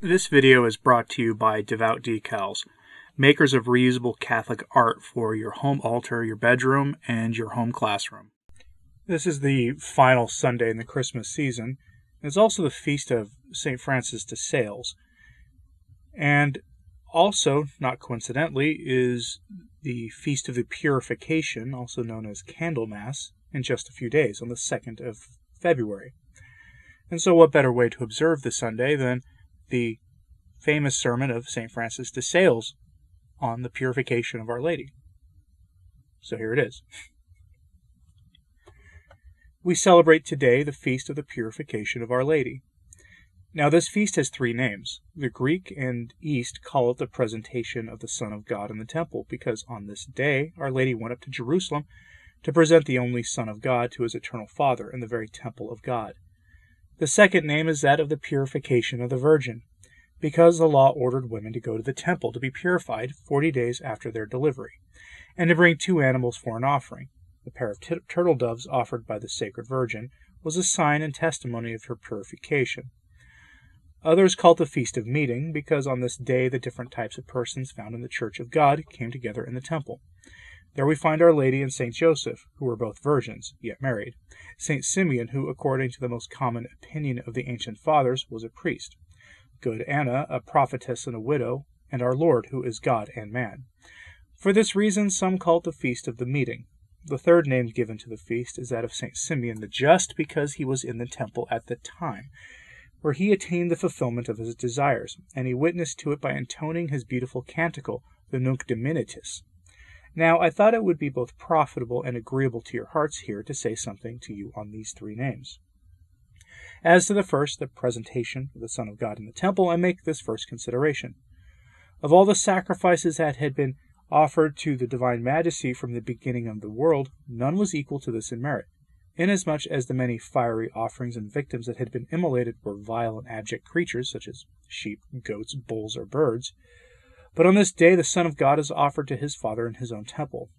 This video is brought to you by Devout Decals, makers of reusable Catholic art for your home altar, your bedroom, and your home classroom. This is the final Sunday in the Christmas season. It's also the feast of St. Francis de Sales. And also, not coincidentally, is the Feast of the Purification, also known as Candlemas, in just a few days, on the 2nd of February. And so, what better way to observe the Sunday than the famous sermon of St. Francis de Sales on the purification of Our Lady? So, here it is. We celebrate today the feast of the purification of Our Lady. Now, this feast has three names. The Greek and East call it the presentation of the Son of God in the temple, because on this day Our Lady went up to Jerusalem to present the only Son of God to his eternal Father in the very temple of God. The second name is that of the purification of the Virgin, because the law ordered women to go to the temple to be purified forty days after their delivery, and to bring two animals for an offering. The pair of t- turtle doves offered by the Sacred Virgin was a sign and testimony of her purification. Others call it the Feast of Meeting, because on this day the different types of persons found in the Church of God came together in the temple. There we find Our Lady and Saint Joseph, who were both virgins, yet married, Saint Simeon, who, according to the most common opinion of the ancient fathers, was a priest, good Anna, a prophetess and a widow, and our Lord, who is God and man. For this reason, some call it the Feast of the Meeting. The third name given to the feast is that of Saint Simeon the Just, because he was in the temple at the time, where he attained the fulfillment of his desires, and he witnessed to it by intoning his beautiful canticle, the Nunc Dimittis. Now, I thought it would be both profitable and agreeable to your hearts here to say something to you on these three names. As to the first, the presentation of the Son of God in the temple, I make this first consideration. Of all the sacrifices that had been offered to the Divine Majesty from the beginning of the world, none was equal to this in merit, inasmuch as the many fiery offerings and victims that had been immolated were vile and abject creatures, such as sheep, goats, bulls, or birds but on this day the Son of God is offered to his Father in his own temple.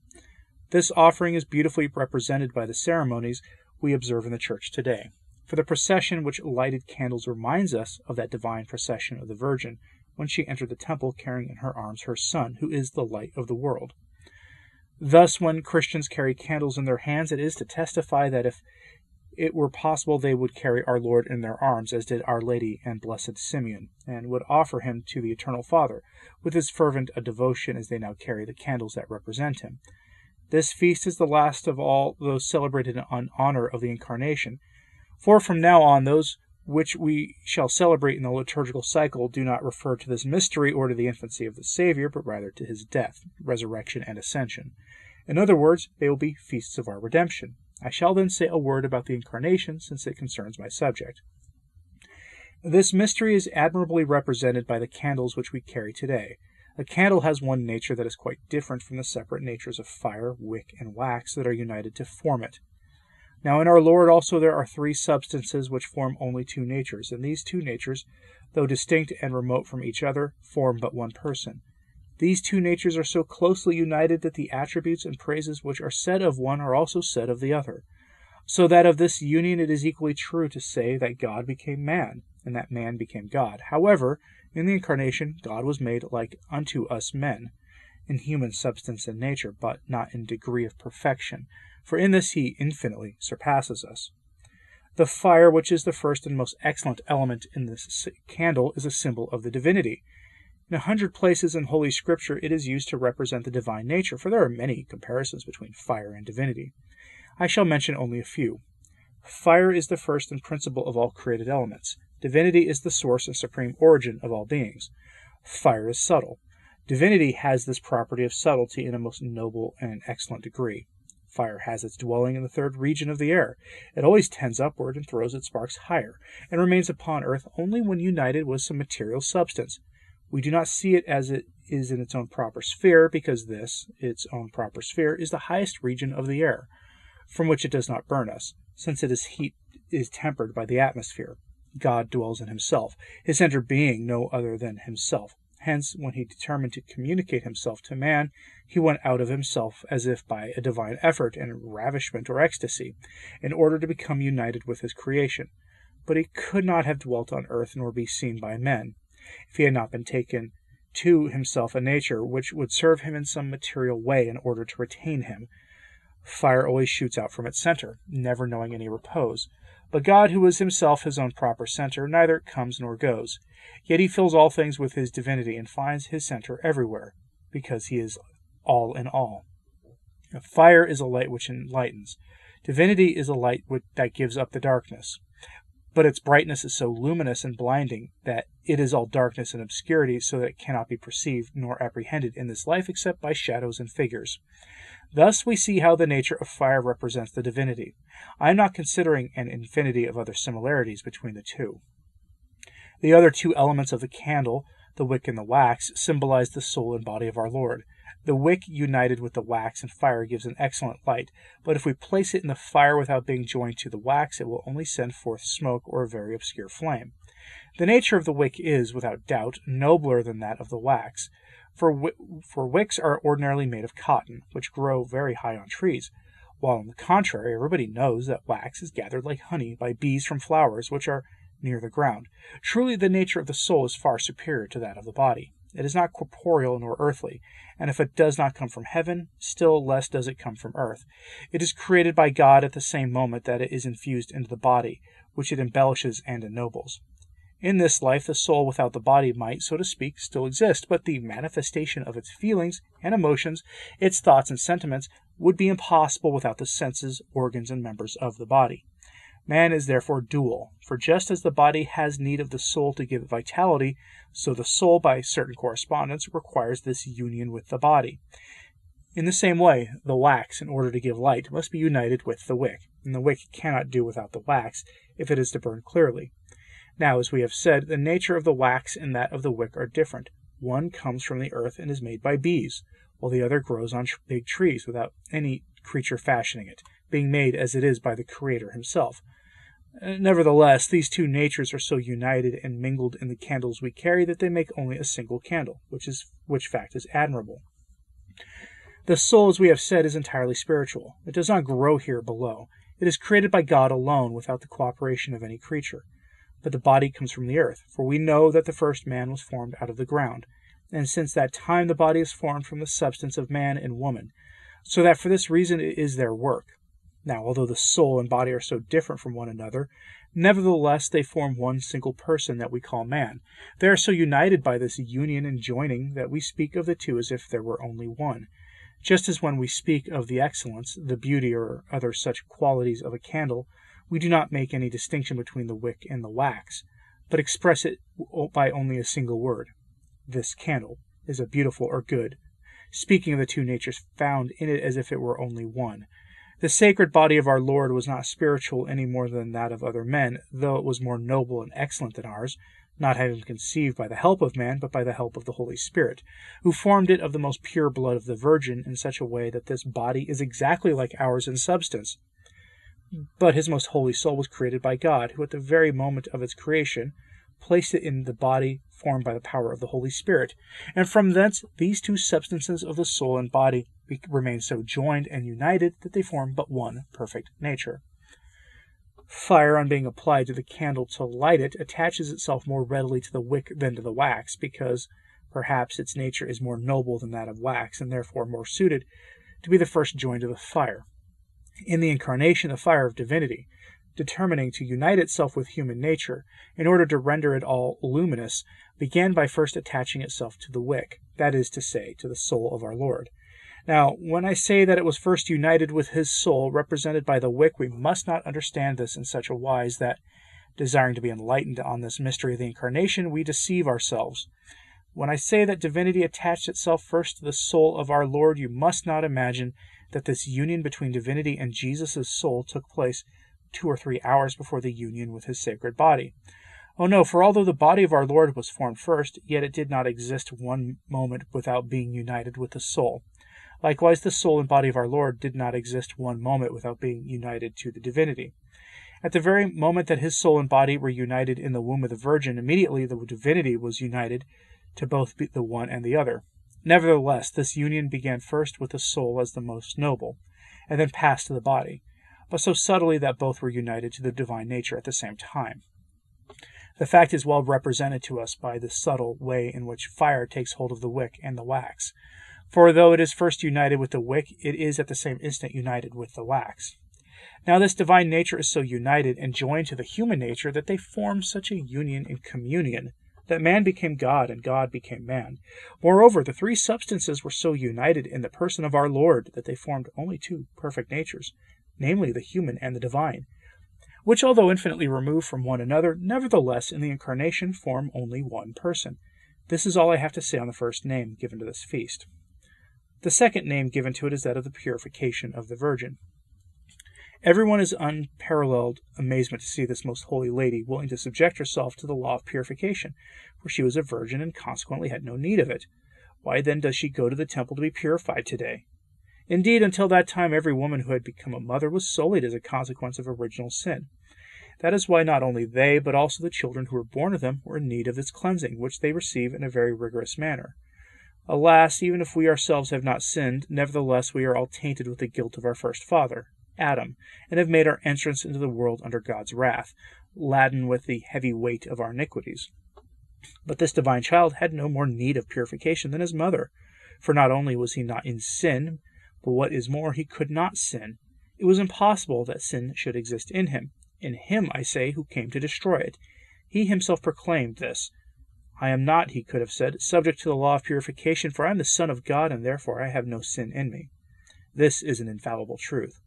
This offering is beautifully represented by the ceremonies we observe in the church today. For the procession which lighted candles reminds us of that divine procession of the Virgin when she entered the temple carrying in her arms her Son, who is the light of the world. Thus, when Christians carry candles in their hands, it is to testify that if it were possible they would carry our Lord in their arms, as did Our Lady and Blessed Simeon, and would offer him to the Eternal Father, with as fervent a devotion as they now carry the candles that represent him. This feast is the last of all those celebrated in honor of the Incarnation, for from now on those which we shall celebrate in the liturgical cycle do not refer to this mystery or to the infancy of the Saviour, but rather to his death, resurrection, and ascension. In other words, they will be feasts of our redemption. I shall then say a word about the Incarnation, since it concerns my subject. This mystery is admirably represented by the candles which we carry today. A candle has one nature that is quite different from the separate natures of fire, wick, and wax that are united to form it. Now, in our Lord also there are three substances which form only two natures, and these two natures, though distinct and remote from each other, form but one person. These two natures are so closely united that the attributes and praises which are said of one are also said of the other. So that of this union it is equally true to say that God became man, and that man became God. However, in the incarnation, God was made like unto us men, in human substance and nature, but not in degree of perfection, for in this he infinitely surpasses us. The fire, which is the first and most excellent element in this candle, is a symbol of the divinity. In a hundred places in Holy Scripture it is used to represent the divine nature, for there are many comparisons between fire and divinity. I shall mention only a few. Fire is the first and principle of all created elements. Divinity is the source and supreme origin of all beings. Fire is subtle. Divinity has this property of subtlety in a most noble and excellent degree. Fire has its dwelling in the third region of the air. It always tends upward and throws its sparks higher, and remains upon earth only when united with some material substance. We do not see it as it is in its own proper sphere, because this, its own proper sphere, is the highest region of the air, from which it does not burn us, since its heat is tempered by the atmosphere. God dwells in himself, his center being no other than himself. Hence, when he determined to communicate himself to man, he went out of himself as if by a divine effort and ravishment or ecstasy, in order to become united with his creation. But he could not have dwelt on earth nor be seen by men. If he had not been taken to himself a nature which would serve him in some material way in order to retain him. Fire always shoots out from its center, never knowing any repose. But God, who is himself his own proper center, neither comes nor goes. Yet he fills all things with his divinity and finds his center everywhere, because he is all in all. Fire is a light which enlightens. Divinity is a light that gives up the darkness but its brightness is so luminous and blinding that it is all darkness and obscurity, so that it cannot be perceived nor apprehended in this life except by shadows and figures. Thus we see how the nature of fire represents the divinity. I am not considering an infinity of other similarities between the two. The other two elements of the candle, the wick and the wax, symbolize the soul and body of our Lord. The wick united with the wax and fire gives an excellent light, but if we place it in the fire without being joined to the wax, it will only send forth smoke or a very obscure flame. The nature of the wick is, without doubt, nobler than that of the wax, for, for wicks are ordinarily made of cotton, which grow very high on trees, while on the contrary, everybody knows that wax is gathered like honey by bees from flowers which are near the ground. Truly, the nature of the soul is far superior to that of the body. It is not corporeal nor earthly, and if it does not come from heaven, still less does it come from earth. It is created by God at the same moment that it is infused into the body, which it embellishes and ennobles. In this life, the soul without the body might, so to speak, still exist, but the manifestation of its feelings and emotions, its thoughts and sentiments, would be impossible without the senses, organs, and members of the body. Man is therefore dual, for just as the body has need of the soul to give it vitality, so the soul, by certain correspondence, requires this union with the body. In the same way, the wax, in order to give light, must be united with the wick, and the wick cannot do without the wax if it is to burn clearly. Now, as we have said, the nature of the wax and that of the wick are different. One comes from the earth and is made by bees, while the other grows on big trees without any creature fashioning it, being made as it is by the Creator himself. Nevertheless, these two natures are so united and mingled in the candles we carry that they make only a single candle, which is which fact is admirable. The soul, as we have said, is entirely spiritual. It does not grow here below. It is created by God alone, without the cooperation of any creature. But the body comes from the earth, for we know that the first man was formed out of the ground, and since that time the body is formed from the substance of man and woman, so that for this reason it is their work. Now, although the soul and body are so different from one another, nevertheless they form one single person that we call man. They are so united by this union and joining that we speak of the two as if there were only one. Just as when we speak of the excellence, the beauty, or other such qualities of a candle, we do not make any distinction between the wick and the wax, but express it by only a single word. This candle is a beautiful or good, speaking of the two natures found in it as if it were only one. The sacred body of our Lord was not spiritual any more than that of other men, though it was more noble and excellent than ours, not having been conceived by the help of man, but by the help of the Holy Spirit, who formed it of the most pure blood of the Virgin in such a way that this body is exactly like ours in substance. But his most holy soul was created by God, who at the very moment of its creation placed it in the body formed by the power of the Holy Spirit, and from thence these two substances of the soul and body remain so joined and united that they form but one perfect nature. Fire, on being applied to the candle to light it, attaches itself more readily to the wick than to the wax, because perhaps its nature is more noble than that of wax, and therefore more suited to be the first joined to the fire. In the incarnation, the fire of divinity, determining to unite itself with human nature in order to render it all luminous, began by first attaching itself to the wick, that is to say, to the soul of our Lord. Now, when I say that it was first united with his soul, represented by the wick, we must not understand this in such a wise that, desiring to be enlightened on this mystery of the Incarnation, we deceive ourselves. When I say that divinity attached itself first to the soul of our Lord, you must not imagine that this union between divinity and Jesus' soul took place two or three hours before the union with his sacred body. Oh no, for although the body of our Lord was formed first, yet it did not exist one moment without being united with the soul. Likewise, the soul and body of our Lord did not exist one moment without being united to the divinity. At the very moment that his soul and body were united in the womb of the Virgin, immediately the divinity was united to both the one and the other. Nevertheless, this union began first with the soul as the most noble, and then passed to the body, but so subtly that both were united to the divine nature at the same time. The fact is well represented to us by the subtle way in which fire takes hold of the wick and the wax. For though it is first united with the wick, it is at the same instant united with the wax. Now, this divine nature is so united and joined to the human nature that they form such a union and communion that man became God and God became man. Moreover, the three substances were so united in the person of our Lord that they formed only two perfect natures, namely the human and the divine, which, although infinitely removed from one another, nevertheless in the incarnation form only one person. This is all I have to say on the first name given to this feast. The second name given to it is that of the purification of the Virgin. Everyone is unparalleled amazement to see this most holy lady willing to subject herself to the law of purification, for she was a virgin and consequently had no need of it. Why then does she go to the temple to be purified today? Indeed, until that time, every woman who had become a mother was sullied as a consequence of original sin. That is why not only they, but also the children who were born of them, were in need of this cleansing, which they receive in a very rigorous manner. Alas, even if we ourselves have not sinned, nevertheless we are all tainted with the guilt of our first father. Adam, and have made our entrance into the world under God's wrath, laden with the heavy weight of our iniquities. But this divine child had no more need of purification than his mother, for not only was he not in sin, but what is more, he could not sin. It was impossible that sin should exist in him. In him, I say, who came to destroy it. He himself proclaimed this. I am not, he could have said, subject to the law of purification, for I am the Son of God, and therefore I have no sin in me. This is an infallible truth.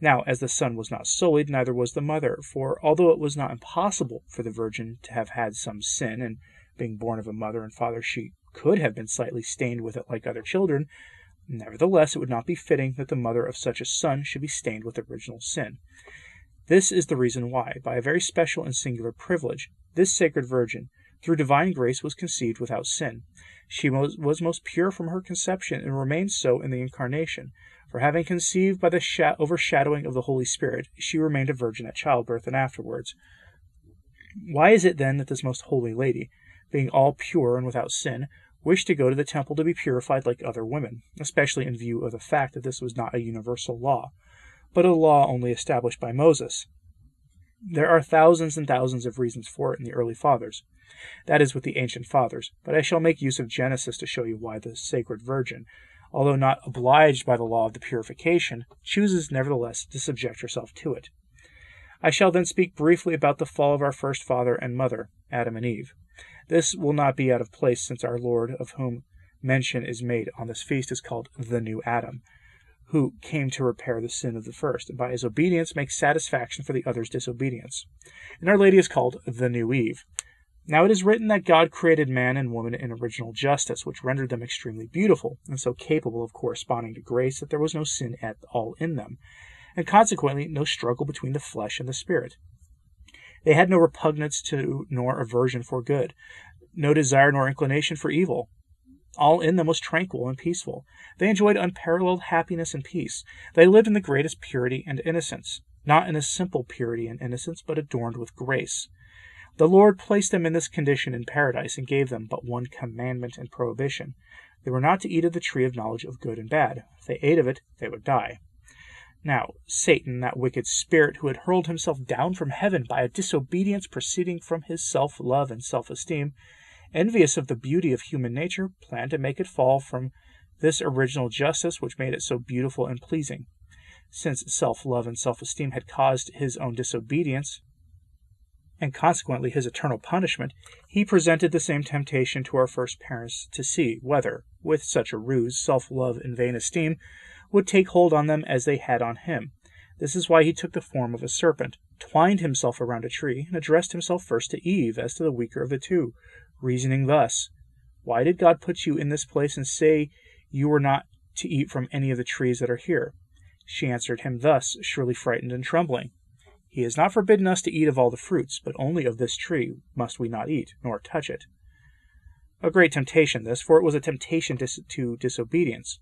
Now, as the son was not sullied, neither was the mother, for although it was not impossible for the virgin to have had some sin, and being born of a mother and father, she could have been slightly stained with it like other children, nevertheless it would not be fitting that the mother of such a son should be stained with original sin. This is the reason why, by a very special and singular privilege, this sacred virgin, through divine grace, was conceived without sin. She was, most pure from her conception, and remained so in the incarnation for having conceived by the overshadowing of the Holy Spirit, she remained a virgin at childbirth and afterwards. Why is it then that this most holy lady, being all pure and without sin, wished to go to the temple to be purified like other women, especially in view of the fact that this was not a universal law, but a law only established by Moses? There are thousands and thousands of reasons for it in the early fathers. That is with the ancient fathers, but I shall make use of Genesis to show you why the sacred virgin, although not obliged by the law of the purification, chooses nevertheless to subject herself to it. I shall then speak briefly about the fall of our first father and mother, Adam and Eve. This will not be out of place, since our Lord, of whom mention is made on this feast, is called the new Adam, who came to repair the sin of the first, and by his obedience makes satisfaction for the other's disobedience. And Our Lady is called the new Eve. Now it is written that God created man and woman in original justice, which rendered them extremely beautiful, and so capable of corresponding to grace that there was no sin at all in them, and consequently no struggle between the flesh and the spirit. They had no repugnance to nor aversion for good, no desire nor inclination for evil. All in them was tranquil and peaceful. They enjoyed unparalleled happiness and peace. They lived in the greatest purity and innocence, not in a simple purity and innocence, but adorned with grace. The Lord placed them in this condition in paradise and gave them but one commandment and prohibition. They were not to eat of the tree of knowledge of good and bad. If they ate of it, they would die. Now, Satan, that wicked spirit who had hurled himself down from heaven by a disobedience proceeding from his self love and self esteem, envious of the beauty of human nature, planned to make it fall from this original justice which made it so beautiful and pleasing. Since self love and self esteem had caused his own disobedience, and consequently his eternal punishment, he presented the same temptation to our first parents to see whether, with such a ruse, self love and vain esteem would take hold on them as they had on him. This is why he took the form of a serpent, twined himself around a tree, and addressed himself first to Eve as to the weaker of the two, reasoning thus Why did God put you in this place and say you were not to eat from any of the trees that are here? She answered him thus, surely frightened and trembling. He has not forbidden us to eat of all the fruits, but only of this tree must we not eat, nor touch it. A great temptation, this, for it was a temptation to disobedience.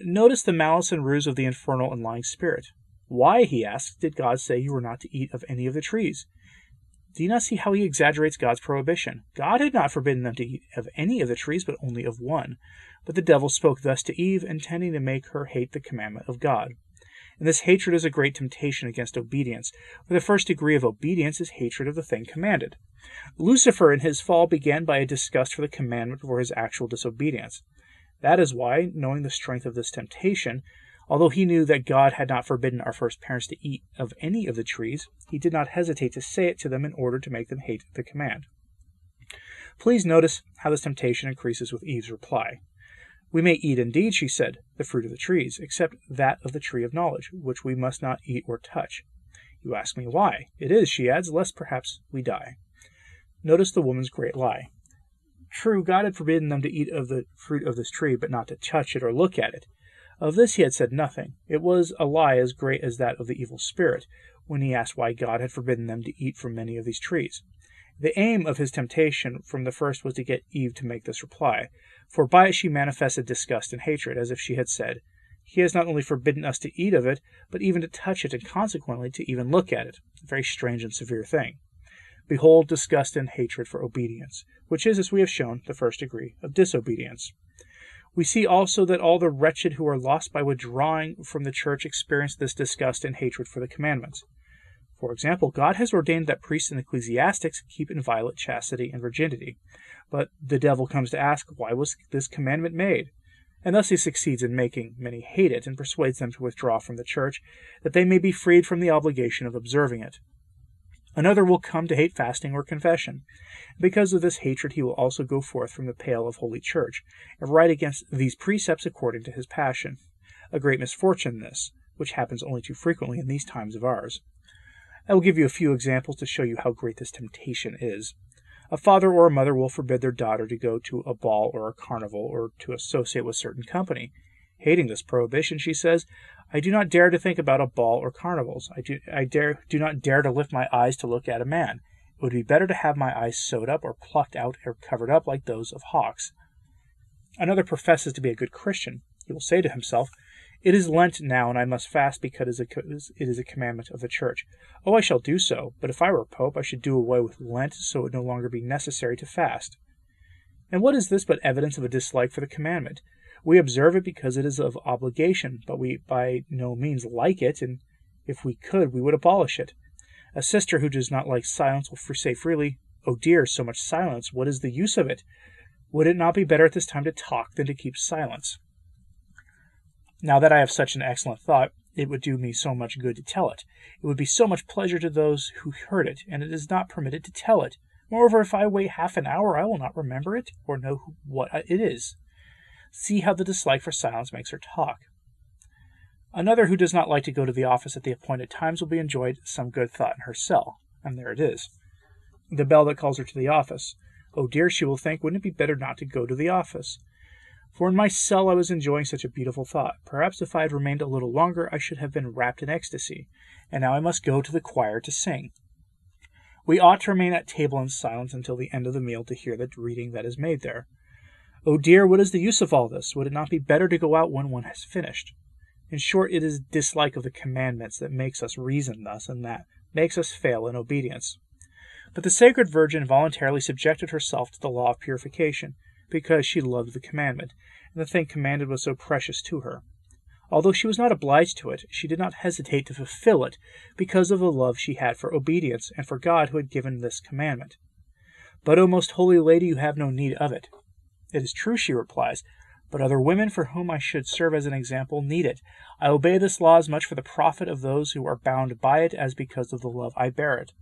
Notice the malice and ruse of the infernal and lying spirit. Why, he asks, did God say you were not to eat of any of the trees? Do you not see how he exaggerates God's prohibition? God had not forbidden them to eat of any of the trees, but only of one. But the devil spoke thus to Eve, intending to make her hate the commandment of God. And this hatred is a great temptation against obedience, for the first degree of obedience is hatred of the thing commanded. Lucifer in his fall began by a disgust for the commandment before his actual disobedience. That is why, knowing the strength of this temptation, although he knew that God had not forbidden our first parents to eat of any of the trees, he did not hesitate to say it to them in order to make them hate the command. Please notice how this temptation increases with Eve's reply. We may eat indeed, she said, the fruit of the trees, except that of the tree of knowledge, which we must not eat or touch. You ask me why. It is, she adds, lest perhaps we die. Notice the woman's great lie. True, God had forbidden them to eat of the fruit of this tree, but not to touch it or look at it. Of this he had said nothing. It was a lie as great as that of the evil spirit, when he asked why God had forbidden them to eat from many of these trees. The aim of his temptation from the first was to get Eve to make this reply, for by it she manifested disgust and hatred, as if she had said, He has not only forbidden us to eat of it, but even to touch it, and consequently to even look at it. A very strange and severe thing. Behold disgust and hatred for obedience, which is, as we have shown, the first degree of disobedience. We see also that all the wretched who are lost by withdrawing from the church experience this disgust and hatred for the commandments. For example, God has ordained that priests and ecclesiastics keep inviolate chastity and virginity. But the devil comes to ask, why was this commandment made? And thus he succeeds in making many hate it and persuades them to withdraw from the church, that they may be freed from the obligation of observing it. Another will come to hate fasting or confession. Because of this hatred, he will also go forth from the pale of Holy Church, and write against these precepts according to his passion. A great misfortune, this, which happens only too frequently in these times of ours. I will give you a few examples to show you how great this temptation is. A father or a mother will forbid their daughter to go to a ball or a carnival or to associate with certain company. Hating this prohibition, she says, I do not dare to think about a ball or carnivals. I do, I dare, do not dare to lift my eyes to look at a man. It would be better to have my eyes sewed up or plucked out or covered up like those of hawks. Another professes to be a good Christian. He will say to himself, It is Lent now, and I must fast because it is a commandment of the church. Oh, I shall do so, but if I were pope, I should do away with Lent so it would no longer be necessary to fast. And what is this but evidence of a dislike for the commandment? We observe it because it is of obligation, but we by no means like it, and if we could, we would abolish it. A sister who does not like silence will say freely, Oh dear, so much silence, what is the use of it? Would it not be better at this time to talk than to keep silence? Now that I have such an excellent thought, it would do me so much good to tell it. It would be so much pleasure to those who heard it, and it is not permitted to tell it. Moreover, if I wait half an hour, I will not remember it, or know what it is. See how the dislike for silence makes her talk. Another who does not like to go to the office at the appointed times will be enjoyed some good thought in her cell. And there it is. The bell that calls her to the office. Oh dear, she will think, wouldn't it be better not to go to the office? For in my cell I was enjoying such a beautiful thought. Perhaps if I had remained a little longer I should have been wrapped in ecstasy. And now I must go to the choir to sing. We ought to remain at table in silence until the end of the meal to hear the reading that is made there. Oh dear, what is the use of all this? Would it not be better to go out when one has finished? In short, it is dislike of the commandments that makes us reason thus, and that makes us fail in obedience. But the Sacred Virgin voluntarily subjected herself to the law of purification, because she loved the commandment, and the thing commanded was so precious to her. Although she was not obliged to it, she did not hesitate to fulfill it, because of the love she had for obedience, and for God who had given this commandment. But, O most holy lady, you have no need of it. It is true, she replies, but other women for whom I should serve as an example need it. I obey this law as much for the profit of those who are bound by it as because of the love I bear it.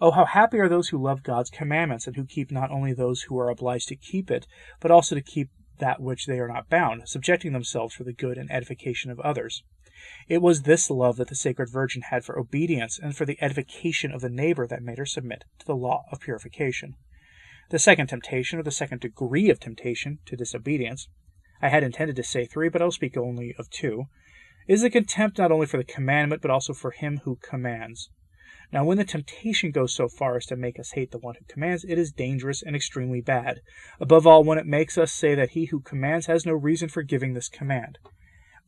Oh, how happy are those who love God's commandments, and who keep not only those who are obliged to keep it, but also to keep that which they are not bound, subjecting themselves for the good and edification of others. It was this love that the Sacred Virgin had for obedience and for the edification of the neighbor that made her submit to the law of purification. The second temptation, or the second degree of temptation to disobedience, I had intended to say three, but I'll speak only of two, is the contempt not only for the commandment, but also for him who commands. Now, when the temptation goes so far as to make us hate the one who commands, it is dangerous and extremely bad. Above all, when it makes us say that he who commands has no reason for giving this command,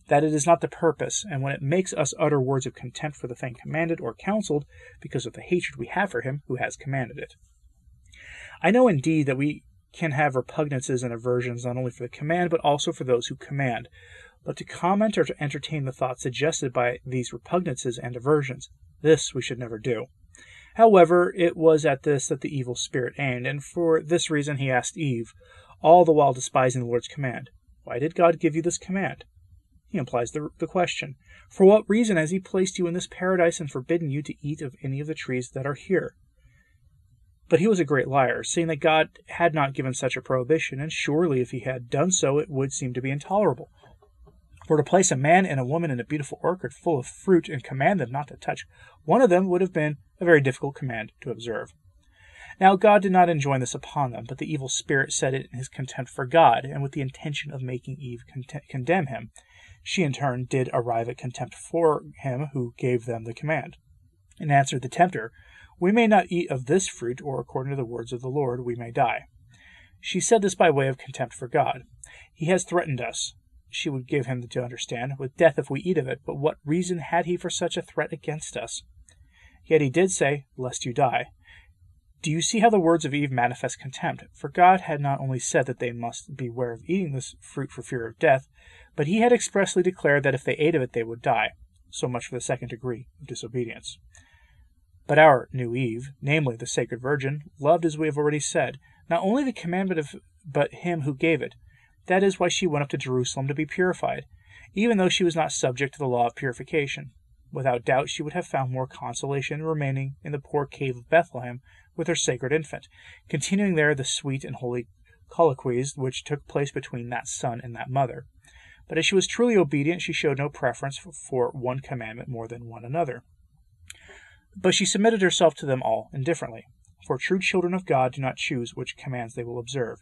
that it is not the purpose, and when it makes us utter words of contempt for the thing commanded or counseled, because of the hatred we have for him who has commanded it. I know indeed that we can have repugnances and aversions not only for the command, but also for those who command. but to comment or to entertain the thoughts suggested by these repugnances and aversions. This we should never do. However, it was at this that the evil spirit aimed, and for this reason he asked Eve, all the while despising the Lord's command, Why did God give you this command? He implies the, the question, For what reason has he placed you in this paradise and forbidden you to eat of any of the trees that are here? But he was a great liar, saying that God had not given such a prohibition, and surely if he had done so it would seem to be intolerable. For to place a man and a woman in a beautiful orchard full of fruit and command them not to touch one of them would have been a very difficult command to observe. Now God did not enjoin this upon them, but the evil spirit said it in his contempt for God, and with the intention of making Eve condemn him. She in turn did arrive at contempt for him who gave them the command. And answered the tempter, we may not eat of this fruit, or according to the words of the Lord, we may die. She said this by way of contempt for God. He has threatened us, she would give him to understand, with death if we eat of it, but what reason had he for such a threat against us? Yet he did say, Lest you die. Do you see how the words of Eve manifest contempt? For God had not only said that they must beware of eating this fruit for fear of death, but he had expressly declared that if they ate of it they would die. So much for the second degree of disobedience. But our new Eve, namely the Sacred Virgin, loved, as we have already said, not only the commandment of but him who gave it. That is why she went up to Jerusalem to be purified, even though she was not subject to the law of purification. Without doubt she would have found more consolation in remaining in the poor cave of Bethlehem with her sacred infant, continuing there the sweet and holy colloquies which took place between that son and that mother. But as she was truly obedient, she showed no preference for one commandment more than one another. But she submitted herself to them all indifferently, for true children of God do not choose which commands they will observe.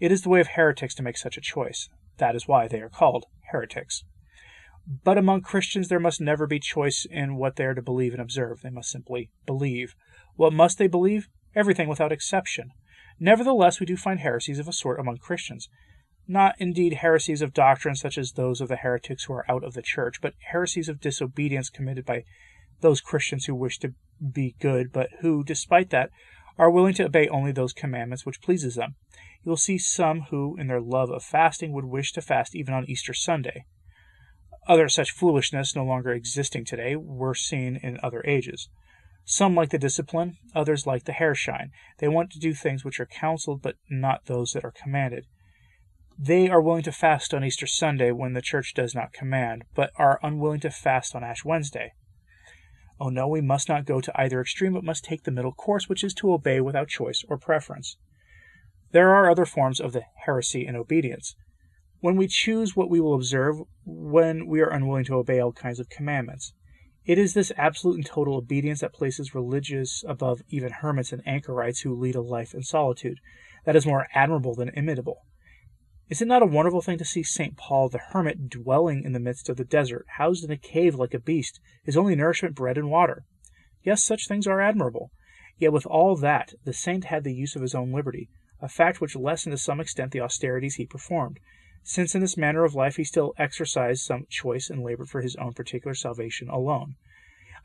It is the way of heretics to make such a choice. That is why they are called heretics. But among Christians there must never be choice in what they are to believe and observe. They must simply believe. What must they believe? Everything without exception. Nevertheless, we do find heresies of a sort among Christians. Not indeed heresies of doctrine such as those of the heretics who are out of the church, but heresies of disobedience committed by those Christians who wish to be good, but who, despite that, are willing to obey only those commandments which pleases them. You will see some who, in their love of fasting, would wish to fast even on Easter Sunday. Other such foolishness, no longer existing today, were seen in other ages. Some like the discipline, others like the hair shine. They want to do things which are counseled, but not those that are commanded. They are willing to fast on Easter Sunday when the church does not command, but are unwilling to fast on Ash Wednesday. Oh no, we must not go to either extreme, but must take the middle course, which is to obey without choice or preference. There are other forms of the heresy in obedience. When we choose what we will observe, when we are unwilling to obey all kinds of commandments. It is this absolute and total obedience that places religious above even hermits and anchorites who lead a life in solitude, that is more admirable than imitable. Is it not a wonderful thing to see St. Paul the hermit dwelling in the midst of the desert, housed in a cave like a beast, his only nourishment bread and water? Yes, such things are admirable. Yet with all that, the saint had the use of his own liberty, a fact which lessened to some extent the austerities he performed, since in this manner of life he still exercised some choice and labored for his own particular salvation alone.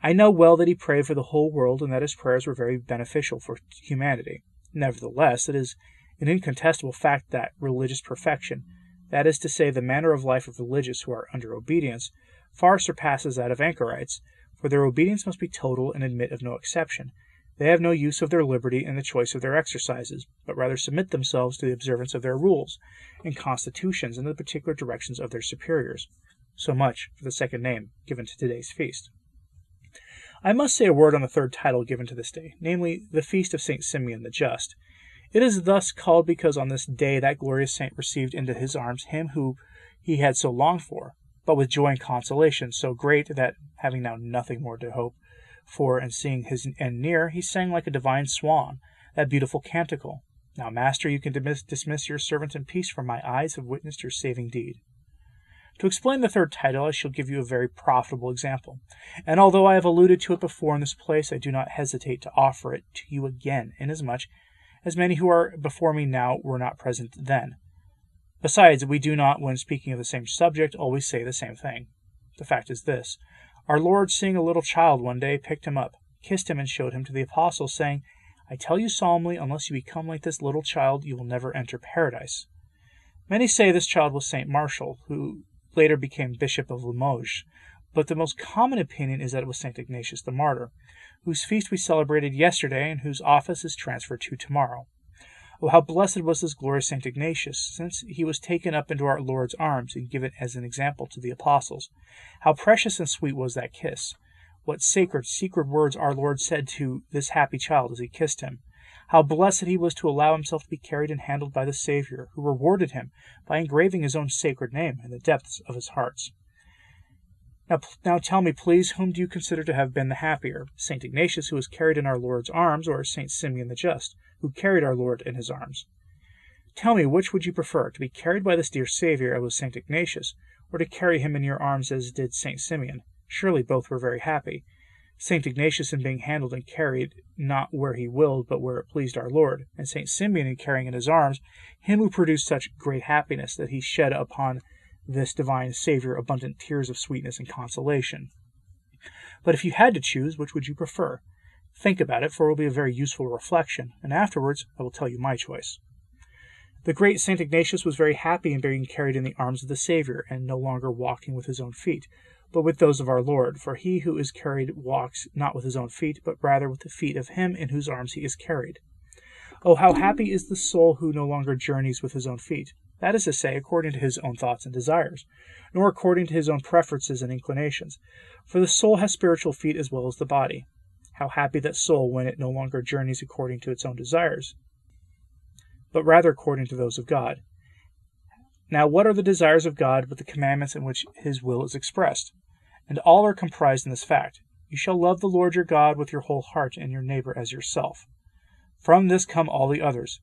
I know well that he prayed for the whole world and that his prayers were very beneficial for humanity. Nevertheless, it is an incontestable fact that religious perfection, that is to say, the manner of life of religious who are under obedience, far surpasses that of anchorites, for their obedience must be total and admit of no exception. They have no use of their liberty in the choice of their exercises, but rather submit themselves to the observance of their rules and constitutions in the particular directions of their superiors. So much for the second name given to today's feast. I must say a word on the third title given to this day, namely the Feast of St. Simeon the Just. It is thus called because on this day that glorious saint received into his arms him who he had so longed for, but with joy and consolation so great that, having now nothing more to hope for and seeing his end near, he sang like a divine swan that beautiful canticle. Now, master, you can dismiss your servant in peace, for my eyes have witnessed your saving deed. To explain the third title, I shall give you a very profitable example, and although I have alluded to it before in this place, I do not hesitate to offer it to you again, inasmuch as many who are before me now were not present then. Besides, we do not, when speaking of the same subject, always say the same thing. The fact is this Our Lord, seeing a little child one day, picked him up, kissed him, and showed him to the apostles, saying, I tell you solemnly, unless you become like this little child, you will never enter paradise. Many say this child was Saint Martial, who later became Bishop of Limoges, but the most common opinion is that it was St. Ignatius the Martyr, whose feast we celebrated yesterday and whose office is transferred to tomorrow. Oh, how blessed was this glorious St. Ignatius, since he was taken up into our Lord's arms and given as an example to the apostles. How precious and sweet was that kiss! What sacred, secret words our Lord said to this happy child as he kissed him! How blessed he was to allow himself to be carried and handled by the Saviour, who rewarded him by engraving his own sacred name in the depths of his hearts. Now, now tell me, please, whom do you consider to have been the happier, St. Ignatius, who was carried in our Lord's arms, or St. Simeon the Just, who carried our Lord in his arms? Tell me, which would you prefer, to be carried by this dear Saviour as was St. Ignatius, or to carry him in your arms as did St. Simeon? Surely both were very happy. St. Ignatius in being handled and carried, not where he willed, but where it pleased our Lord, and St. Simeon in carrying in his arms him who produced such great happiness that he shed upon this divine Savior abundant tears of sweetness and consolation. But if you had to choose, which would you prefer? Think about it, for it will be a very useful reflection, and afterwards I will tell you my choice. The great St. Ignatius was very happy in being carried in the arms of the Saviour, and no longer walking with his own feet, but with those of our Lord. For he who is carried walks not with his own feet, but rather with the feet of him in whose arms he is carried. Oh, how happy is the soul who no longer journeys with his own feet, that is to say, according to his own thoughts and desires, nor according to his own preferences and inclinations. For the soul has spiritual feet as well as the body. How happy that soul when it no longer journeys according to its own desires, but rather according to those of God. Now, what are the desires of God but the commandments in which his will is expressed? And all are comprised in this fact You shall love the Lord your God with your whole heart, and your neighbor as yourself. From this come all the others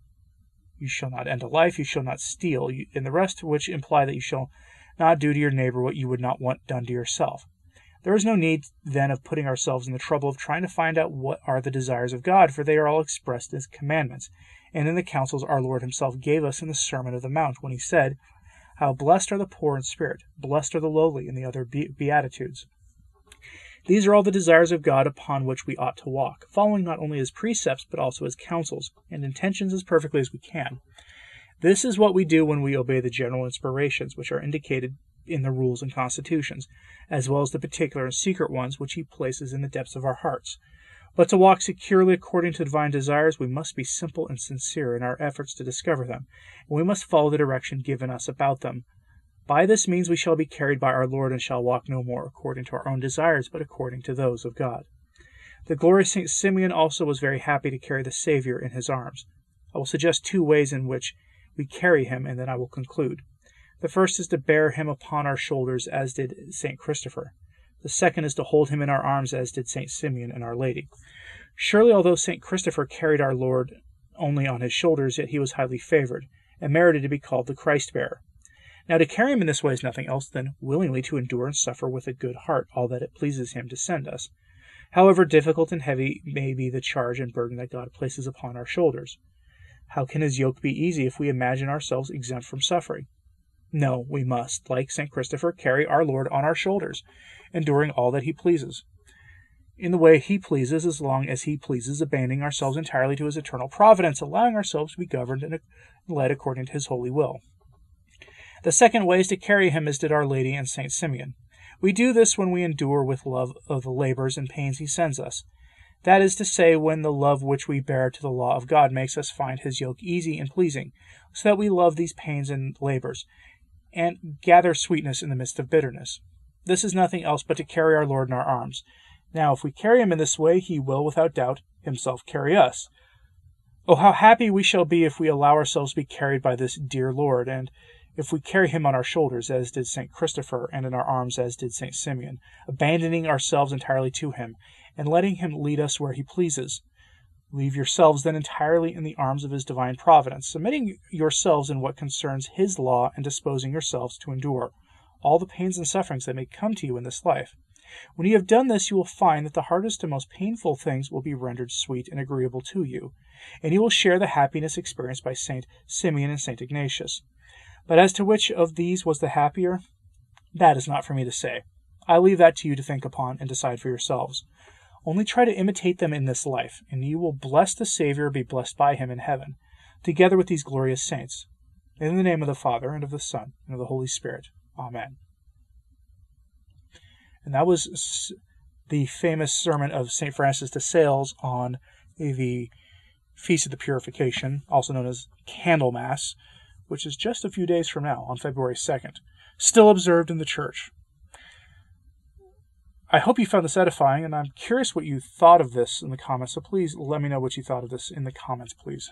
you shall not end a life, you shall not steal, and the rest which imply that you shall not do to your neighbor what you would not want done to yourself. There is no need then of putting ourselves in the trouble of trying to find out what are the desires of God, for they are all expressed as commandments, and in the counsels our Lord Himself gave us in the Sermon of the Mount, when He said, How blessed are the poor in spirit, blessed are the lowly, in the other Beatitudes. These are all the desires of God upon which we ought to walk, following not only his precepts, but also his counsels and intentions as perfectly as we can. This is what we do when we obey the general inspirations which are indicated in the rules and constitutions, as well as the particular and secret ones which he places in the depths of our hearts. But to walk securely according to divine desires, we must be simple and sincere in our efforts to discover them, and we must follow the direction given us about them, by this means we shall be carried by our Lord, and shall walk no more according to our own desires, but according to those of God. The glorious Saint Simeon also was very happy to carry the Saviour in his arms. I will suggest two ways in which we carry him, and then I will conclude. The first is to bear him upon our shoulders, as did Saint Christopher. The second is to hold him in our arms, as did Saint Simeon and Our Lady. Surely, although Saint Christopher carried our Lord only on his shoulders, yet he was highly favored, and merited to be called the Christ bearer. Now, to carry him in this way is nothing else than willingly to endure and suffer with a good heart all that it pleases him to send us, however difficult and heavy may be the charge and burden that God places upon our shoulders. How can his yoke be easy if we imagine ourselves exempt from suffering? No, we must, like St. Christopher, carry our Lord on our shoulders, enduring all that he pleases. In the way he pleases, as long as he pleases, abandoning ourselves entirely to his eternal providence, allowing ourselves to be governed and led according to his holy will. The second way is to carry him as did Our Lady and Saint Simeon. We do this when we endure with love of the labors and pains he sends us. That is to say, when the love which we bear to the law of God makes us find his yoke easy and pleasing, so that we love these pains and labors, and gather sweetness in the midst of bitterness. This is nothing else but to carry our Lord in our arms. Now, if we carry him in this way, he will, without doubt, himself carry us. Oh, how happy we shall be if we allow ourselves to be carried by this dear Lord, and if we carry him on our shoulders, as did St. Christopher, and in our arms, as did St. Simeon, abandoning ourselves entirely to him, and letting him lead us where he pleases. Leave yourselves then entirely in the arms of his divine providence, submitting yourselves in what concerns his law, and disposing yourselves to endure all the pains and sufferings that may come to you in this life. When you have done this, you will find that the hardest and most painful things will be rendered sweet and agreeable to you, and you will share the happiness experienced by Saint Simeon and Saint Ignatius. But as to which of these was the happier, that is not for me to say. I leave that to you to think upon and decide for yourselves. Only try to imitate them in this life, and you will bless the Saviour, be blessed by him in heaven, together with these glorious saints. In the name of the Father, and of the Son, and of the Holy Spirit. Amen. And that was the famous sermon of St. Francis de Sales on the Feast of the Purification, also known as Candlemas, which is just a few days from now, on February 2nd, still observed in the church. I hope you found this edifying, and I'm curious what you thought of this in the comments, so please let me know what you thought of this in the comments, please.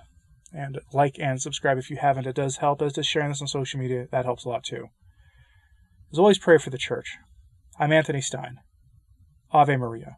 And like and subscribe if you haven't. It does help, as does sharing this on social media. That helps a lot too. As always, pray for the church. I'm Anthony Stine. Ave Maria.